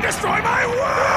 to destroy my world!